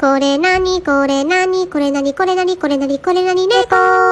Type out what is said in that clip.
これなにこれなにこれなにこれなにこれなにこれなに猫